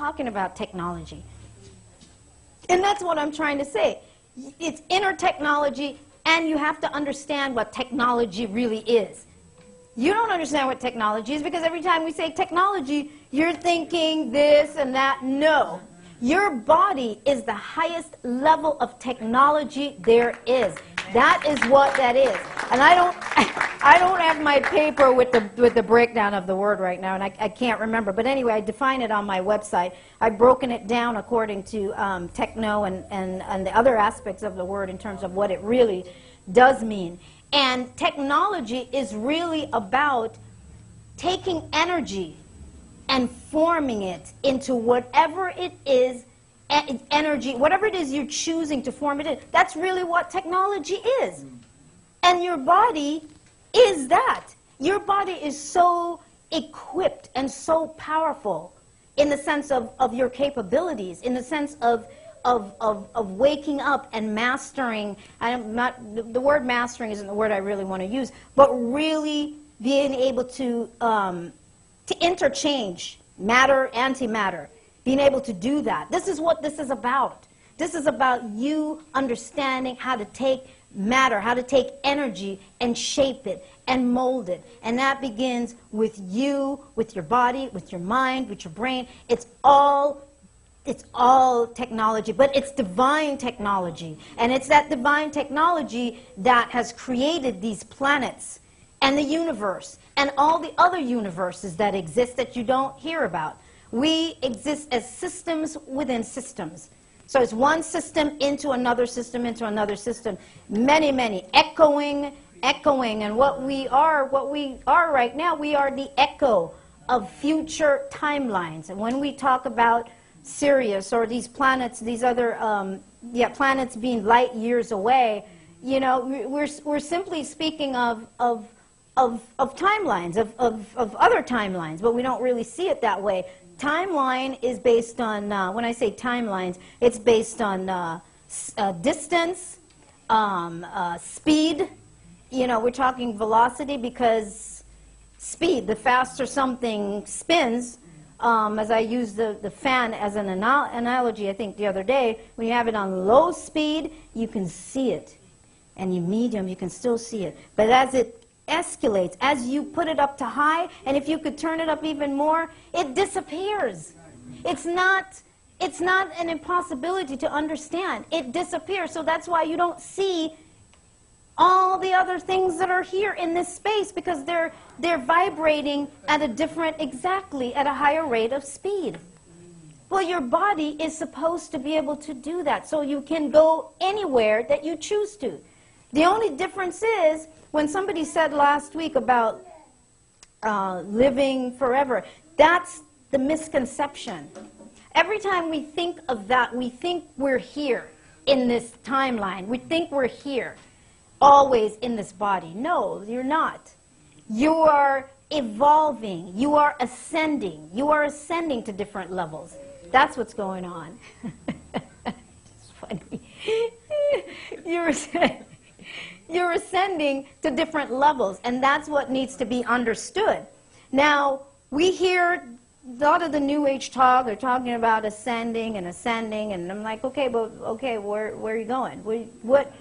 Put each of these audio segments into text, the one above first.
talking about technology. And that's what I'm trying to say. It's inner technology, and you have to understand what technology really is. You don't understand what technology is because every time we say technology, you're thinking this and that. No. Your body is the highest level of technology there is. That is what that is. And I don't, I don't have my paper with the, with the breakdown of the word right now, and I, I can't remember. But anyway, I define it on my website. I've broken it down according to um, techno and, and, and the other aspects of the word in terms of what it really does mean. And technology is really about taking energy and forming it into whatever it is energy, whatever it is you're choosing to form it in, that's really what technology is. And your body is that. Your body is so equipped and so powerful in the sense of, of your capabilities, in the sense of, of, of, of waking up and mastering. I'm not, the, the word mastering isn't the word I really want to use, but really being able to, um, to interchange matter, antimatter being able to do that. This is what this is about. This is about you understanding how to take matter, how to take energy and shape it and mold it. And that begins with you, with your body, with your mind, with your brain. It's all it's all technology, but it's divine technology. And it's that divine technology that has created these planets and the universe and all the other universes that exist that you don't hear about. We exist as systems within systems. So it's one system into another system into another system. Many, many echoing, echoing. And what we are, what we are right now, we are the echo of future timelines. And when we talk about Sirius or these planets, these other um, yeah, planets being light years away, you know, we're, we're simply speaking of, of, of, of timelines, of, of, of other timelines, but we don't really see it that way timeline is based on, uh, when I say timelines, it's based on uh, uh, distance, um, uh, speed. You know, we're talking velocity because speed, the faster something spins, um, as I used the, the fan as an anal analogy, I think, the other day, when you have it on low speed, you can see it. And you medium, you can still see it. But as it escalates. As you put it up to high, and if you could turn it up even more, it disappears. It's not, it's not an impossibility to understand. It disappears. So that's why you don't see all the other things that are here in this space because they're, they're vibrating at a different, exactly at a higher rate of speed. Well, your body is supposed to be able to do that so you can go anywhere that you choose to. The only difference is when somebody said last week about uh, living forever, that's the misconception. Every time we think of that, we think we're here in this timeline. We think we're here, always in this body. No, you're not. You are evolving. You are ascending. You are ascending to different levels. That's what's going on. it's funny. you're you're ascending to different levels, and that's what needs to be understood. Now, we hear a lot of the New Age talk, they're talking about ascending and ascending, and I'm like, okay, but okay, where, where are you going? Where, what,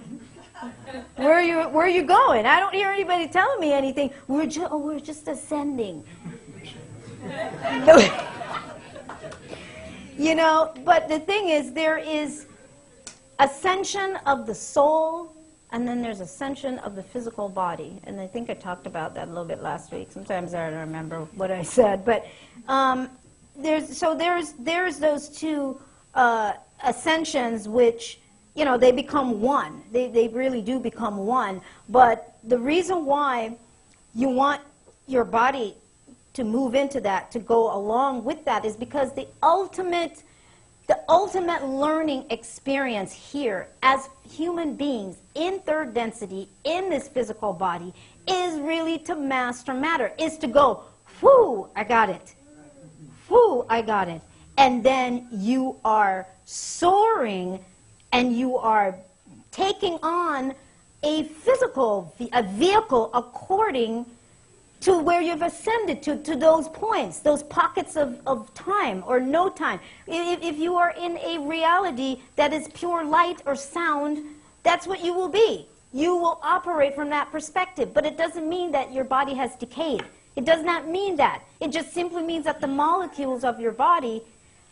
where are you, where are you going? I don't hear anybody telling me anything. We're, ju- oh, we're just ascending. you know, but the thing is, there is ascension of the soul and then there's ascension of the physical body. And I think I talked about that a little bit last week. Sometimes I don't remember what I said. But um, there's, so there's, there's those two uh, ascensions which, you know, they become one. They, they really do become one. But the reason why you want your body to move into that, to go along with that, is because the ultimate the ultimate learning experience here as human beings in third density in this physical body is really to master matter, is to go, whoo, I got it. Whoo, I got it. And then you are soaring and you are taking on a physical, a vehicle according to where you've ascended to, to those points, those pockets of, of time or no time. If, if you are in a reality that is pure light or sound, that's what you will be. You will operate from that perspective. But it doesn't mean that your body has decayed. It does not mean that. It just simply means that the molecules of your body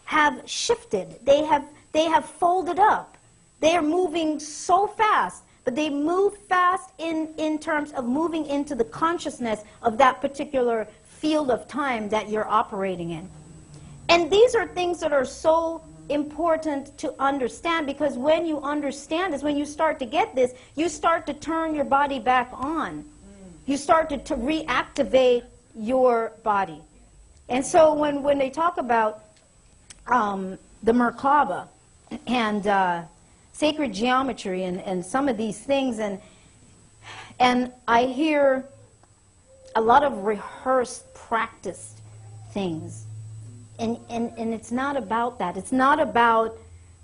have shifted. They have, they have folded up. They are moving so fast but they move fast in, in terms of moving into the consciousness of that particular field of time that you're operating in. And these are things that are so important to understand because when you understand this, when you start to get this, you start to turn your body back on. You start to, to reactivate your body. And so when, when they talk about um, the Merkaba and uh, sacred geometry and, and some of these things, and, and I hear a lot of rehearsed, practiced things. And, and, and it's not about that. It's not about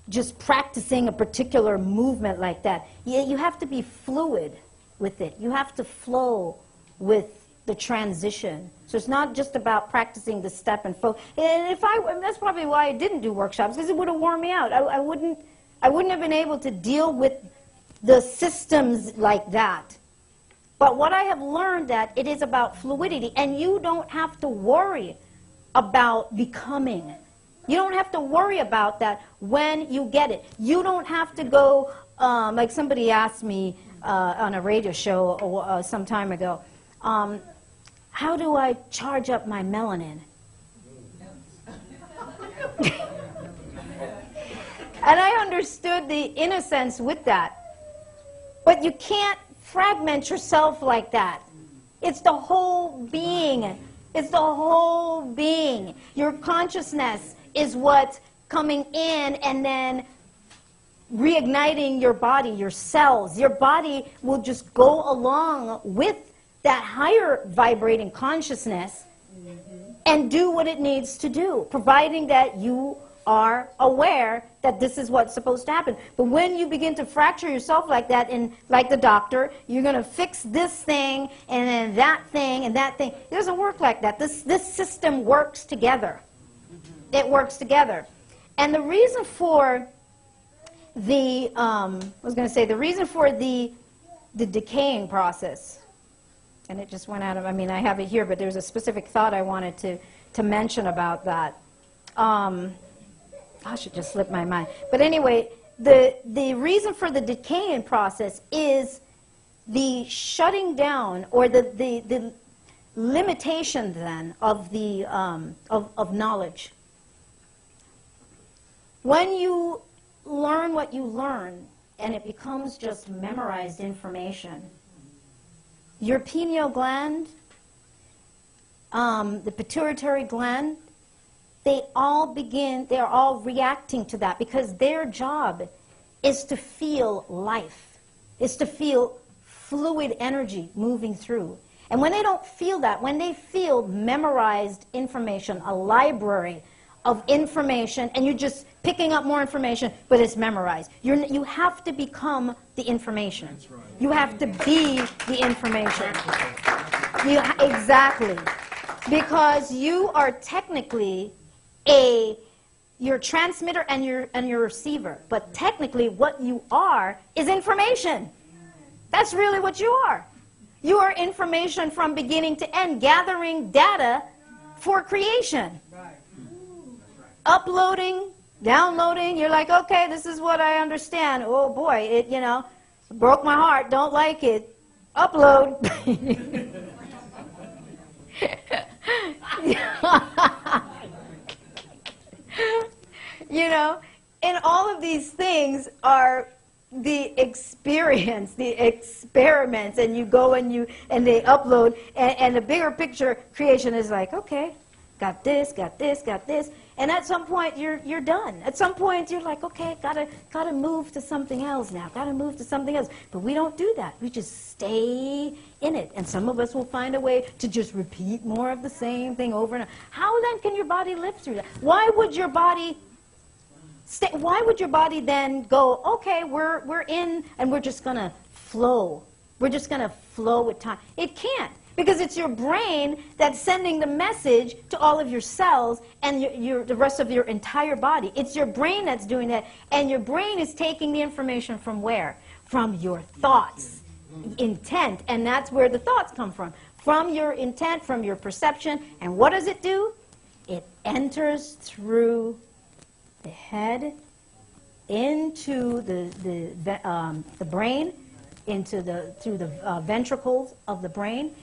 just practicing a particular movement like that. You, you have to be fluid with it. You have to flow with the transition. So it's not just about practicing the step and flow. And if I, that's probably why I didn't do workshops, because it would have worn me out. I, I wouldn't I wouldn't have been able to deal with the systems like that. But what I have learned that it is about fluidity, and you don't have to worry about becoming. You don't have to worry about that when you get it. You don't have to go, um, like somebody asked me uh, on a radio show uh, some time ago, um, how do I charge up my melanin? And I understood the innocence with that. But you can't fragment yourself like that. It's the whole being. It's the whole being. Your consciousness is what's coming in and then reigniting your body, your cells. Your body will just go along with that higher vibrating consciousness and do what it needs to do, providing that you are aware that this is what's supposed to happen. But when you begin to fracture yourself like that, and like the doctor, you're going to fix this thing and then that thing and that thing. It doesn't work like that. This, this system works together. It works together. And the reason for the, um, I was going to say, the reason for the, the decaying process, and it just went out of, I mean, I have it here, but there's a specific thought I wanted to, to mention about that. Um, gosh, it just slipped my mind. But anyway, the, the reason for the decaying process is the shutting down or the, the, the limitation then of, the, um, of, of knowledge. When you learn what you learn and it becomes just memorized information, your pineal gland, um, the pituitary gland, they all begin, they're all reacting to that because their job is to feel life, is to feel fluid energy moving through. And when they don't feel that, when they feel memorized information, a library of information, and you're just picking up more information, but it's memorized, you're, you have to become the information. Right. You have to be the information. You, exactly. Because you are technically a your transmitter and your and your receiver. But technically what you are is information. That's really what you are. You are information from beginning to end, gathering data for creation. Uploading, downloading, you're like, okay, this is what I understand. Oh boy, it you know, broke my heart, don't like it. Upload. you know, and all of these things are the experience, the experiments, and you go and you and they upload, and, and the bigger picture creation is like, okay, got this, got this, got this, and at some point you're you're done. At some point you're like, okay, gotta gotta move to something else now, gotta move to something else. But we don't do that. We just stay in it, and some of us will find a way to just repeat more of the same thing over and over. How then can your body live through that? Why would your body Stay, why would your body then go, okay, we're, we're in and we're just to flow? We're just to flow with time. It can't Because it's your brain that's sending the message to all of your cells and your, your, the rest of your entire body. It's your brain that's doing that. And your brain is taking the information from where? From your thoughts, intent. And that's where the thoughts come from. From your intent, from your perception. And what does it do? It enters through the head into the, the, um, the brain, into the, through the uh, ventricles of the brain,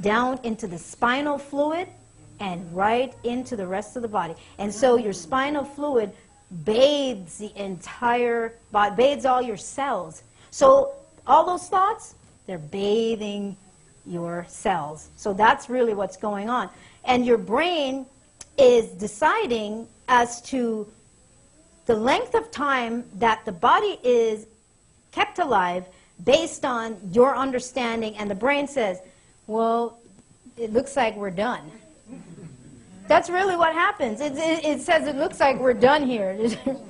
down into the spinal fluid, and right into the rest of the body. And so your spinal fluid bathes the entire body, bathes all your cells. So all those thoughts, they're bathing your cells. So that's really what's going on. And your brain is deciding as to the length of time that the body is kept alive based on your understanding, and the brain says, well, it looks like we're done. That's really what happens. It, it, it says it looks like we're done here.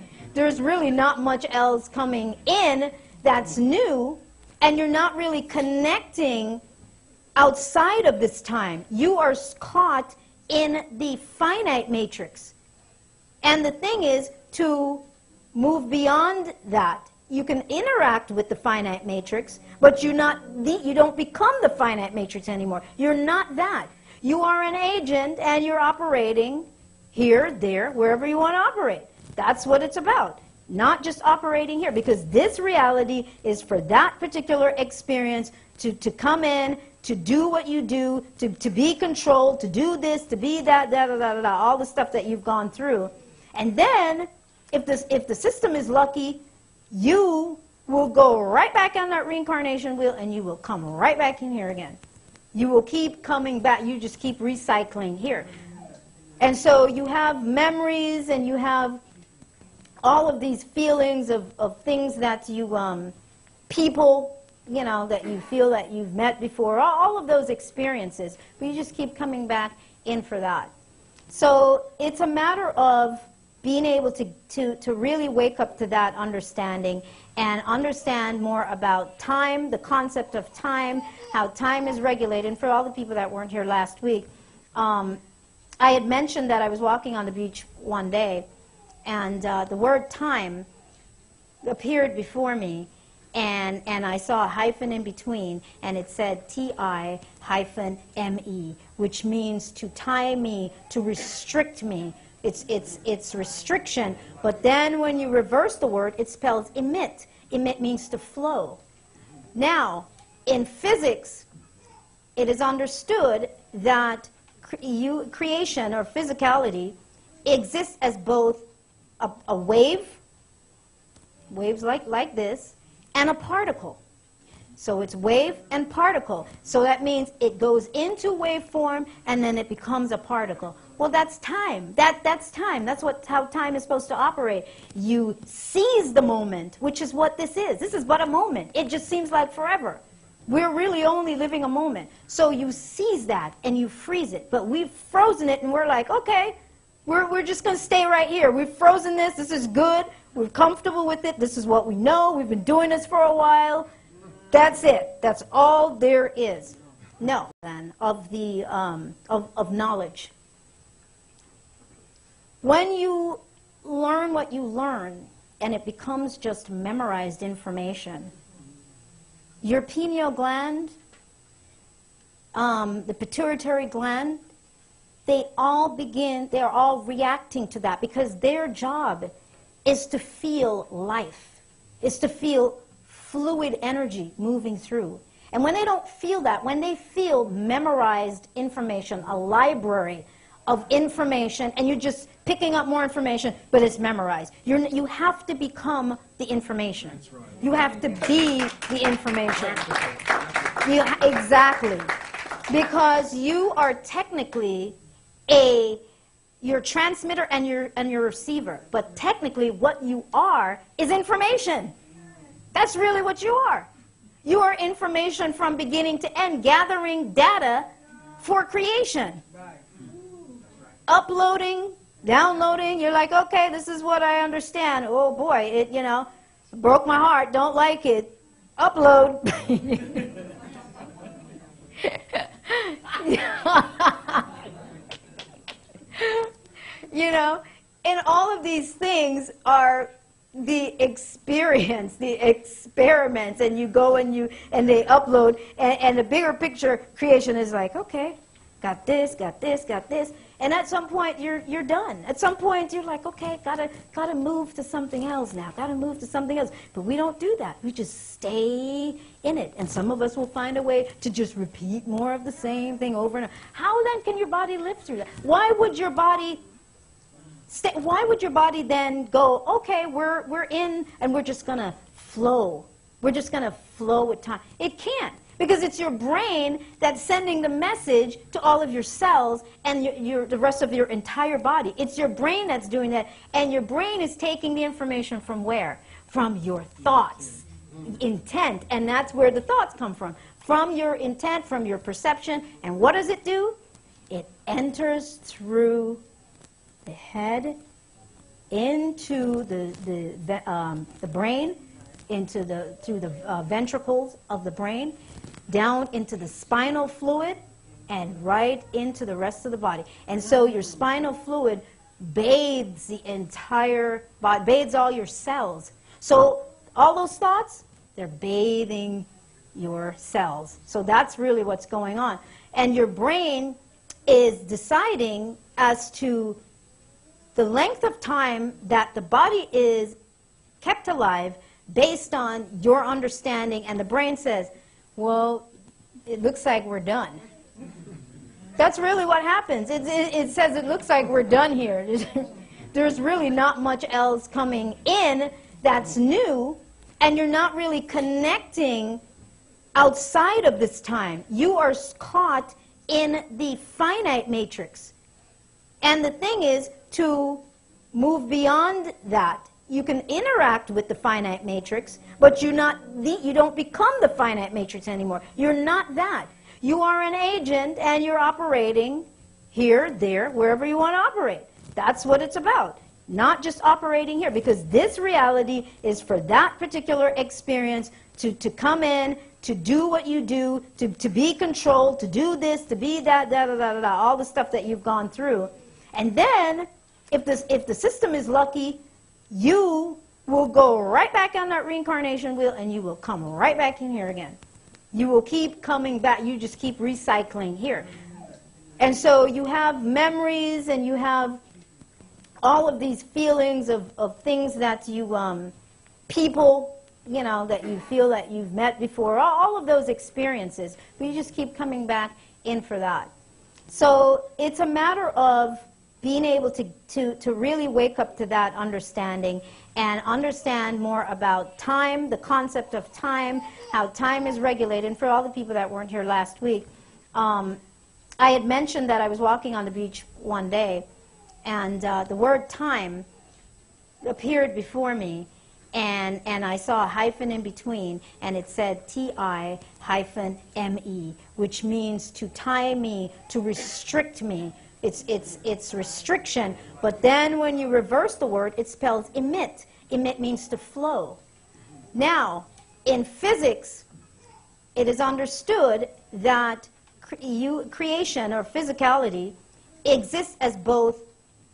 There's really not much else coming in that's new, and you're not really connecting outside of this time. You are caught in the finite matrix. And the thing is, to move beyond that. You can interact with the finite matrix, but you not you don't become the finite matrix anymore. You're not that. You are an agent and you're operating here, there, wherever you want to operate. That's what it's about. Not just operating here, because this reality is for that particular experience to, to come in, to do what you do, to, to be controlled, to do this, to be that, da, da, da, da, da, all the stuff that you've gone through. And then if, this, if the system is lucky, you will go right back on that reincarnation wheel and you will come right back in here again. You will keep coming back. You just keep recycling here. And so you have memories and you have all of these feelings of, of things that you, um, people, you know, that you feel that you've met before, all, all of those experiences. But you just keep coming back in for that. So it's a matter of being able to, to, to really wake up to that understanding and understand more about time, the concept of time, how time is regulated. And for all the people that weren't here last week, um, I had mentioned that I was walking on the beach one day, and uh, the word time appeared before me, and, and I saw a hyphen in between, and it said T-I hyphen M-E, which means to tie me, to restrict me, it's, it's, it's restriction. But then when you reverse the word, it spells emit. Emit means to flow. Now, in physics, it is understood that cre you, creation or physicality exists as both a, a wave, waves like, like this, and a particle. So it's wave and particle. So that means it goes into wave form and then it becomes a particle. Well, that's time. That, that's time. That's what, how time is supposed to operate. You seize the moment, which is what this is. This is but a moment. It just seems like forever. We're really only living a moment. So you seize that and you freeze it. But we've frozen it and we're like, okay, we're, we're just going to stay right here. We've frozen this. This is good. We're comfortable with it. This is what we know. We've been doing this for a while. That's it. That's all there is. No, then, of, the, um, of, of knowledge. When you learn what you learn and it becomes just memorized information, your pineal gland, um, the pituitary gland, they all begin, they're all reacting to that because their job is to feel life, is to feel fluid energy moving through. And when they don't feel that, when they feel memorized information, a library of information, and you're just picking up more information, but it's memorized. You're, you have to become the information. Right. You have to be the information. You, exactly. Because you are technically a your transmitter and your and your receiver. But technically what you are is information. That's really what you are. You are information from beginning to end, gathering data for creation uploading, downloading. You're like, okay, this is what I understand. Oh boy, it, you know, broke my heart. Don't like it. Upload. you know, and all of these things are the experience, the experiments, and you go and you and they upload, and, and the bigger picture creation is like, okay, got this, got this, got this, and at some point you're you're done. At some point you're like, okay, gotta gotta move to something else now, gotta move to something else. But we don't do that. We just stay in it, and some of us will find a way to just repeat more of the same thing over and over. How then can your body live through that? Why would your body Stay, why would your body then go, okay, we're, we're in and we're just to flow? We're just to flow with time. It can't because it's your brain that's sending the message to all of your cells and your, your, the rest of your entire body. It's your brain that's doing that, and your brain is taking the information from where? From your thoughts, intent, and that's where the thoughts come from. From your intent, from your perception, and what does it do? It enters through the head into the, the, um, the brain, into the, through the uh, ventricles of the brain, down into the spinal fluid, and right into the rest of the body. And so your spinal fluid bathes the entire body, bathes all your cells. So all those thoughts, they're bathing your cells. So that's really what's going on. And your brain is deciding as to the length of time that the body is kept alive based on your understanding, and the brain says, well, it looks like we're done. That's really what happens. It, it, it says it looks like we're done here. There's really not much else coming in that's new, and you're not really connecting outside of this time. You are caught in the finite matrix. And the thing is, to move beyond that. You can interact with the finite matrix, but you not you don't become the finite matrix anymore. You're not that. You are an agent and you're operating here, there, wherever you want to operate. That's what it's about. Not just operating here, because this reality is for that particular experience to, to come in, to do what you do, to, to be controlled, to do this, to be that, da, da, da, da, da, all the stuff that you've gone through. And then if, this, if the system is lucky, you will go right back on that reincarnation wheel and you will come right back in here again. You will keep coming back. You just keep recycling here. And so you have memories and you have all of these feelings of, of things that you, um, people, you know, that you feel that you've met before, all, all of those experiences. But you just keep coming back in for that. So it's a matter of being able to, to, to really wake up to that understanding and understand more about time, the concept of time, how time is regulated. And for all the people that weren't here last week, um, I had mentioned that I was walking on the beach one day, and uh, the word time appeared before me, and, and I saw a hyphen in between, and it said T-I hyphen M-E, which means to tie me, to restrict me, it's, it's, it's restriction. But then when you reverse the word, it spells emit. Emit means to flow. Now, in physics, it is understood that cre you, creation or physicality exists as both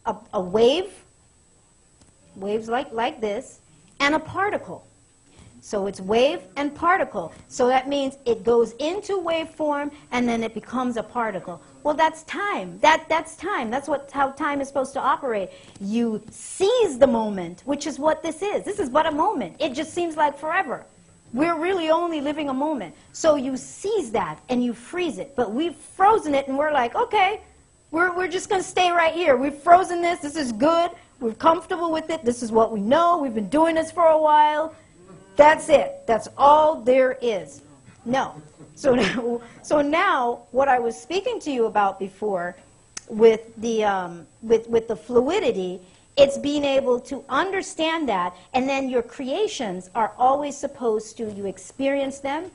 a, a wave, waves like, like this, and a particle. So it's wave and particle. So that means it goes into waveform and then it becomes a particle. Well, that's time. That, that's time. That's what, how time is supposed to operate. You seize the moment, which is what this is. This is but a moment. It just seems like forever. We're really only living a moment. So you seize that and you freeze it. But we've frozen it and we're like, okay, we're, we're just going to stay right here. We've frozen this. This is good. We're comfortable with it. This is what we know. We've been doing this for a while. That's it. That's all there is. No. So now, so now what I was speaking to you about before with the, um, with, with the fluidity, it's being able to understand that, and then your creations are always supposed to, you experience them,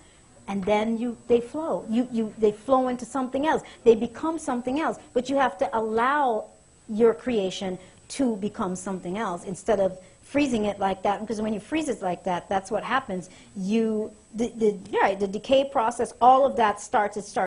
and then you, they flow. You, you, they flow into something else. They become something else. But you have to allow your creation to become something else instead of freezing it like that because when you freeze it like that that's what happens. You the, the, right, the decay process all of that starts it starts